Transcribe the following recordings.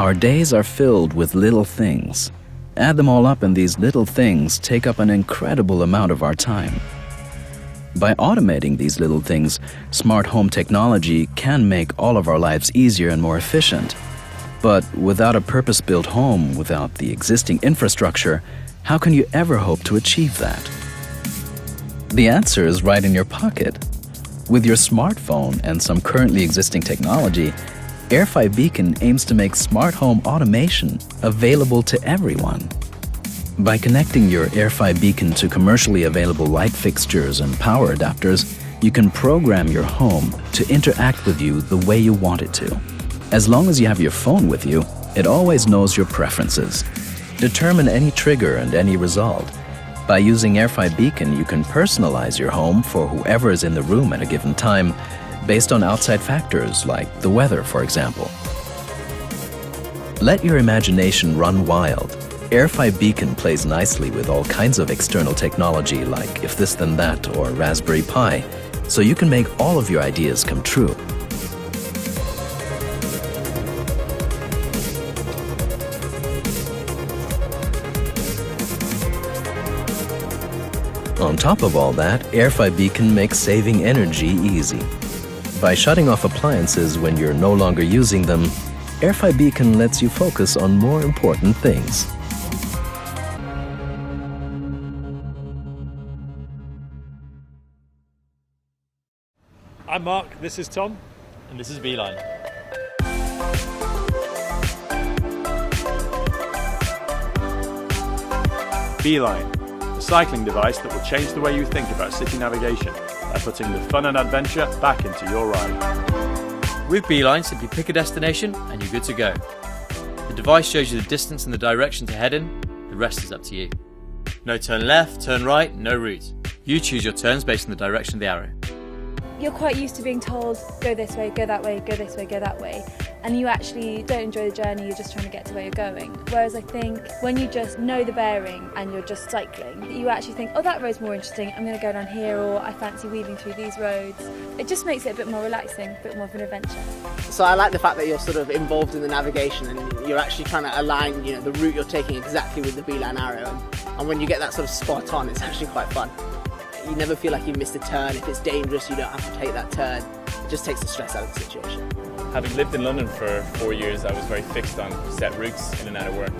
Our days are filled with little things. Add them all up, and these little things take up an incredible amount of our time. By automating these little things, smart home technology can make all of our lives easier and more efficient. But without a purpose built home, without the existing infrastructure, how can you ever hope to achieve that? The answer is right in your pocket. With your smartphone and some currently existing technology, airfy Beacon aims to make smart home automation available to everyone. By connecting your airfy Beacon to commercially available light fixtures and power adapters, you can program your home to interact with you the way you want it to. As long as you have your phone with you, it always knows your preferences. Determine any trigger and any result. By using airfy Beacon, you can personalize your home for whoever is in the room at a given time based on outside factors like the weather, for example. Let your imagination run wild. airfy Beacon plays nicely with all kinds of external technology like If This Then That or Raspberry Pi, so you can make all of your ideas come true. On top of all that, airfy Beacon makes saving energy easy. By shutting off appliances when you're no longer using them, airfy Beacon lets you focus on more important things. I'm Mark, this is Tom. And this is Beeline. Beeline, a cycling device that will change the way you think about city navigation by putting the fun and adventure back into your ride. With Beeline, simply pick a destination and you're good to go. The device shows you the distance and the direction to head in, the rest is up to you. No turn left, turn right, no route. You choose your turns based on the direction of the arrow you're quite used to being told go this way, go that way, go this way, go that way, and you actually don't enjoy the journey, you're just trying to get to where you're going. Whereas I think when you just know the bearing and you're just cycling, you actually think, oh, that road's more interesting, I'm going to go down here, or I fancy weaving through these roads. It just makes it a bit more relaxing, a bit more of an adventure. So I like the fact that you're sort of involved in the navigation and you're actually trying to align, you know, the route you're taking exactly with the beeline arrow. And, and when you get that sort of spot on, it's actually quite fun. You never feel like you missed a turn. If it's dangerous, you don't have to take that turn. It just takes the stress out of the situation. Having lived in London for four years, I was very fixed on set routes in and out of work.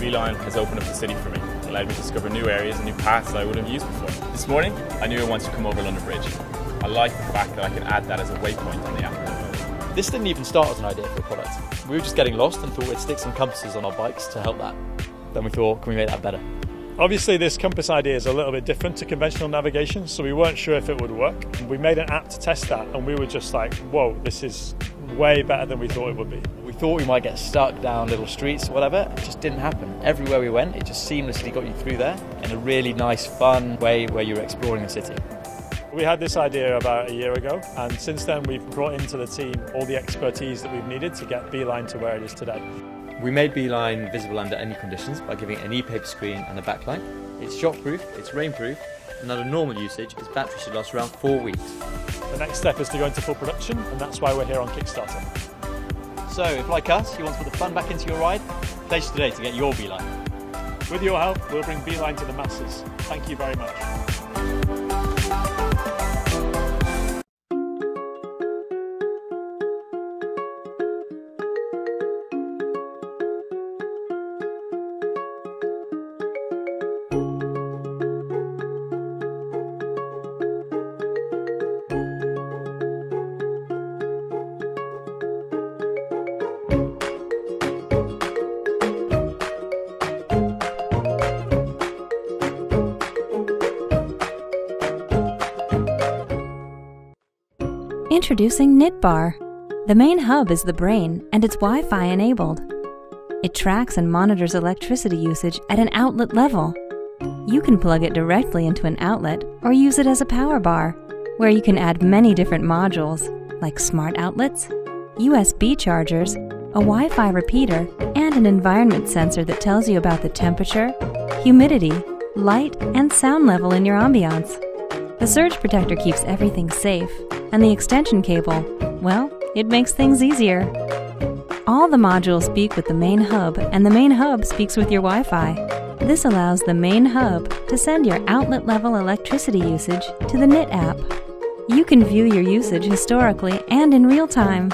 Beeline has opened up the city for me, allowed me to discover new areas and new paths that I wouldn't have used before. This morning, I knew I wanted to come over London Bridge. I like the fact that I can add that as a waypoint on the app. This didn't even start as an idea for a product. We were just getting lost and thought we'd stick some compasses on our bikes to help that. Then we thought, can we make that better? Obviously this compass idea is a little bit different to conventional navigation, so we weren't sure if it would work. We made an app to test that and we were just like, whoa, this is way better than we thought it would be. We thought we might get stuck down little streets or whatever. It just didn't happen. Everywhere we went, it just seamlessly got you through there in a really nice, fun way where you're exploring the city. We had this idea about a year ago, and since then we've brought into the team all the expertise that we've needed to get Beeline to where it is today. We made Beeline visible under any conditions by giving it an e-paper screen and a backlight. It's shockproof, it's rainproof, and under normal usage, its battery should last around four weeks. The next step is to go into full production, and that's why we're here on Kickstarter. So, if like us, you want to put the fun back into your ride, place today to get your Beeline. With your help, we'll bring Beeline to the masses. Thank you very much. Introducing KnitBar. The main hub is the brain, and it's Wi Fi enabled. It tracks and monitors electricity usage at an outlet level. You can plug it directly into an outlet or use it as a power bar, where you can add many different modules like smart outlets, USB chargers, a Wi Fi repeater, and an environment sensor that tells you about the temperature, humidity, light, and sound level in your ambiance. The surge protector keeps everything safe, and the extension cable, well, it makes things easier. All the modules speak with the main hub, and the main hub speaks with your Wi Fi. This allows the main hub to send your outlet level electricity usage to the KNIT app. You can view your usage historically and in real time.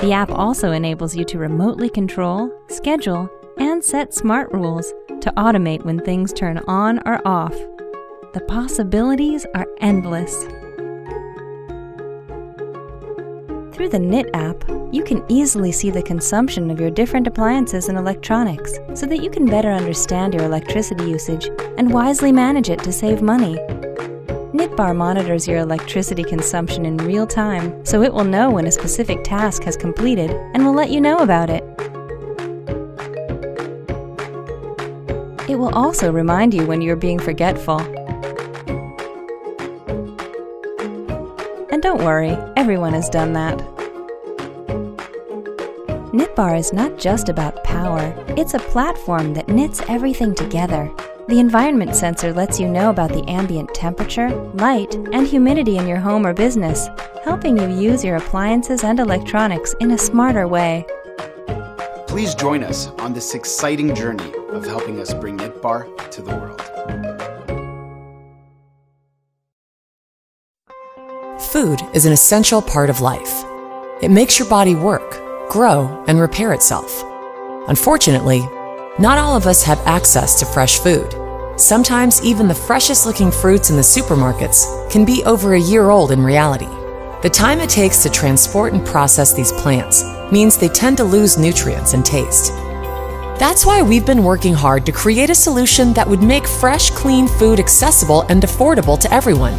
The app also enables you to remotely control, schedule, and set smart rules to automate when things turn on or off. The possibilities are endless. Through the KNIT app, you can easily see the consumption of your different appliances and electronics so that you can better understand your electricity usage and wisely manage it to save money. KnitBar monitors your electricity consumption in real time so it will know when a specific task has completed and will let you know about it. It will also remind you when you're being forgetful. And don't worry, everyone has done that. KnitBar is not just about power, it's a platform that knits everything together. The environment sensor lets you know about the ambient temperature, light, and humidity in your home or business, helping you use your appliances and electronics in a smarter way. Please join us on this exciting journey of helping us bring KnitBar to the world. Food is an essential part of life. It makes your body work, grow, and repair itself. Unfortunately, not all of us have access to fresh food. Sometimes even the freshest looking fruits in the supermarkets can be over a year old in reality. The time it takes to transport and process these plants means they tend to lose nutrients and taste. That's why we've been working hard to create a solution that would make fresh, clean food accessible and affordable to everyone.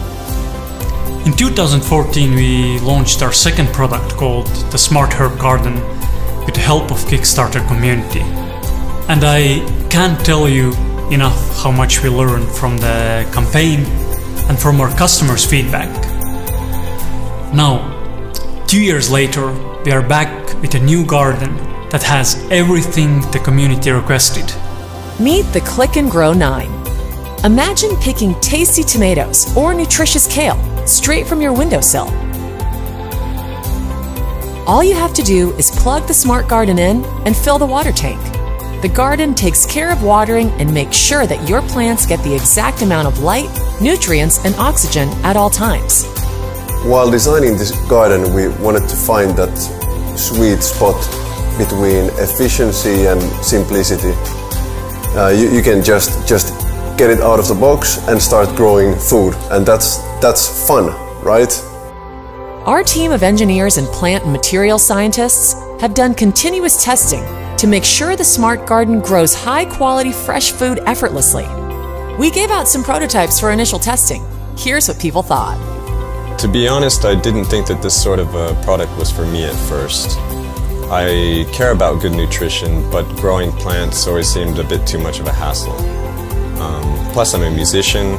In 2014, we launched our second product called the Smart Herb Garden with the help of Kickstarter community. And I can't tell you enough how much we learned from the campaign and from our customers' feedback. Now, two years later, we are back with a new garden that has everything the community requested. Meet the Click and Grow 9. Imagine picking tasty tomatoes or nutritious kale straight from your windowsill. All you have to do is plug the Smart Garden in and fill the water tank. The garden takes care of watering and makes sure that your plants get the exact amount of light, nutrients, and oxygen at all times. While designing this garden, we wanted to find that sweet spot between efficiency and simplicity. Uh, you, you can just just get it out of the box and start growing food, and that's that's fun, right? Our team of engineers and plant and material scientists have done continuous testing to make sure the smart garden grows high quality fresh food effortlessly. We gave out some prototypes for initial testing. Here's what people thought. To be honest, I didn't think that this sort of a product was for me at first. I care about good nutrition, but growing plants always seemed a bit too much of a hassle. Um, plus, I'm a musician,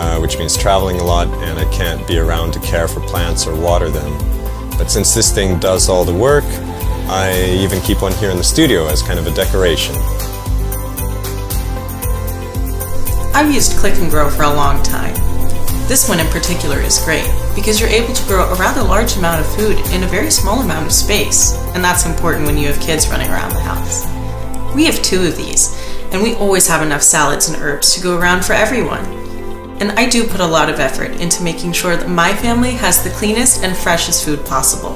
uh, which means traveling a lot, and I can't be around to care for plants or water them. But since this thing does all the work, I even keep one here in the studio as kind of a decoration. I've used Click and Grow for a long time. This one in particular is great because you're able to grow a rather large amount of food in a very small amount of space, and that's important when you have kids running around the house. We have two of these, and we always have enough salads and herbs to go around for everyone. And I do put a lot of effort into making sure that my family has the cleanest and freshest food possible.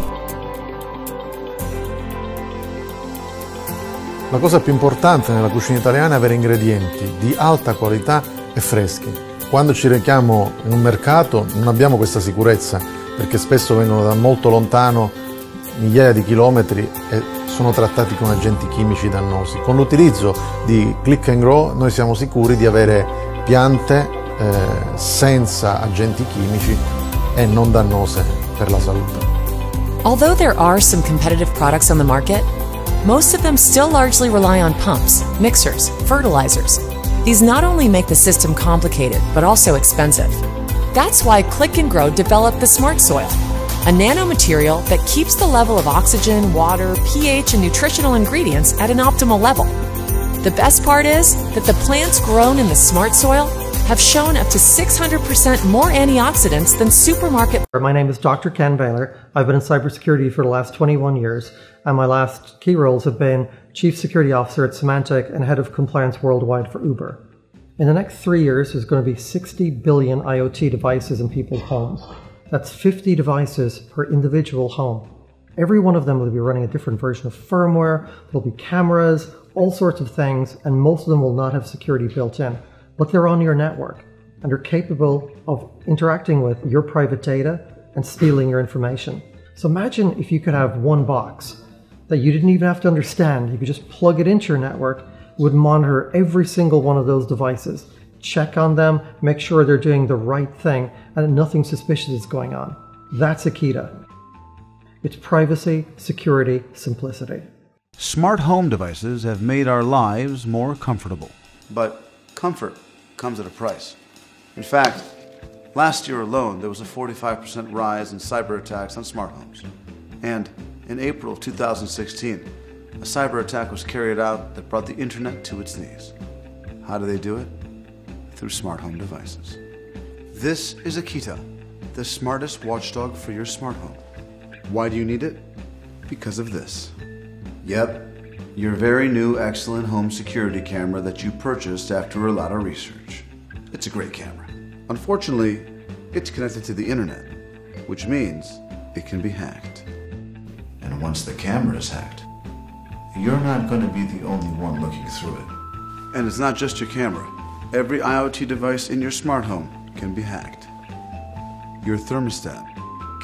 La cosa più importante nella cucina italiana è avere ingredienti di alta qualità e freschi. Quando ci rechiamo in un mercato non abbiamo questa sicurezza perché spesso vengono da molto lontano migliaia di chilometri e sono trattati con agenti chimici dannosi. Con l'utilizzo di Click and Grow noi siamo sicuri di avere piante eh, senza agenti chimici e non dannose per la salute. Although there are some competitive products on the market, most of them still largely rely on pumps, mixers, fertilizers. These not only make the system complicated, but also expensive. That's why Click and Grow developed the Smart Soil, a nanomaterial that keeps the level of oxygen, water, pH, and nutritional ingredients at an optimal level. The best part is that the plants grown in the Smart Soil have shown up to 600% more antioxidants than supermarket. My name is Dr. Ken Baylor. I've been in cybersecurity for the last 21 years, and my last key roles have been Chief Security Officer at Symantec and Head of Compliance Worldwide for Uber. In the next three years, there's going to be 60 billion IoT devices in people's homes. That's 50 devices per individual home. Every one of them will be running a different version of firmware, there'll be cameras, all sorts of things, and most of them will not have security built in. But they're on your network, and they're capable of interacting with your private data and stealing your information. So imagine if you could have one box that you didn't even have to understand. You could just plug it into your network, it would monitor every single one of those devices, check on them, make sure they're doing the right thing, and nothing suspicious is going on. That's Akita. It's privacy, security, simplicity. Smart home devices have made our lives more comfortable. But comfort comes at a price. In fact, last year alone, there was a 45% rise in cyber attacks on smart homes. And in April of 2016, a cyber attack was carried out that brought the internet to its knees. How do they do it? Through smart home devices. This is Akita, the smartest watchdog for your smart home. Why do you need it? Because of this. Yep, your very new excellent home security camera that you purchased after a lot of research. It's a great camera. Unfortunately, it's connected to the internet, which means it can be hacked. And once the camera is hacked, you're not going to be the only one looking through it. And it's not just your camera. Every IoT device in your smart home can be hacked. Your thermostat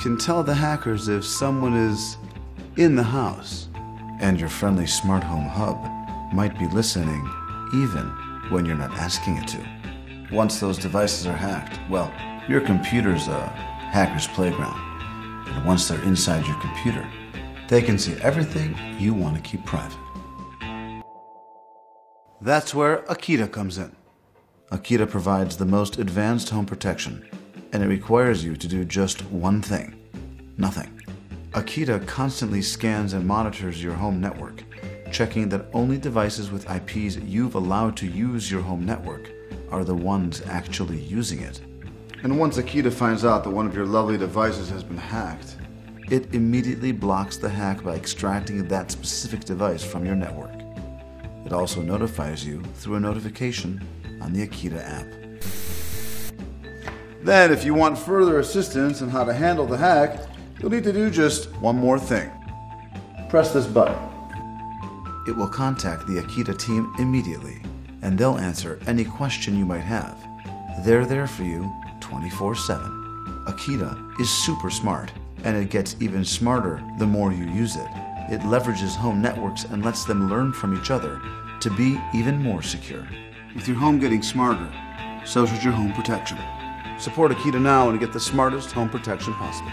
can tell the hackers if someone is in the house. And your friendly smart home hub might be listening even when you're not asking it to. Once those devices are hacked, well, your computer's a hacker's playground. And once they're inside your computer, they can see everything you want to keep private. That's where Akita comes in. Akita provides the most advanced home protection, and it requires you to do just one thing nothing. Akita constantly scans and monitors your home network, checking that only devices with IPs you've allowed to use your home network are the ones actually using it. And once Akita finds out that one of your lovely devices has been hacked, it immediately blocks the hack by extracting that specific device from your network. It also notifies you through a notification on the Akita app. Then, if you want further assistance on how to handle the hack, you'll need to do just one more thing. Press this button. It will contact the Akita team immediately, and they'll answer any question you might have. They're there for you 24 7. Akita is super smart, and it gets even smarter the more you use it. It leverages home networks and lets them learn from each other to be even more secure. With your home getting smarter, so should your home protection. Support Akita now and get the smartest home protection possible.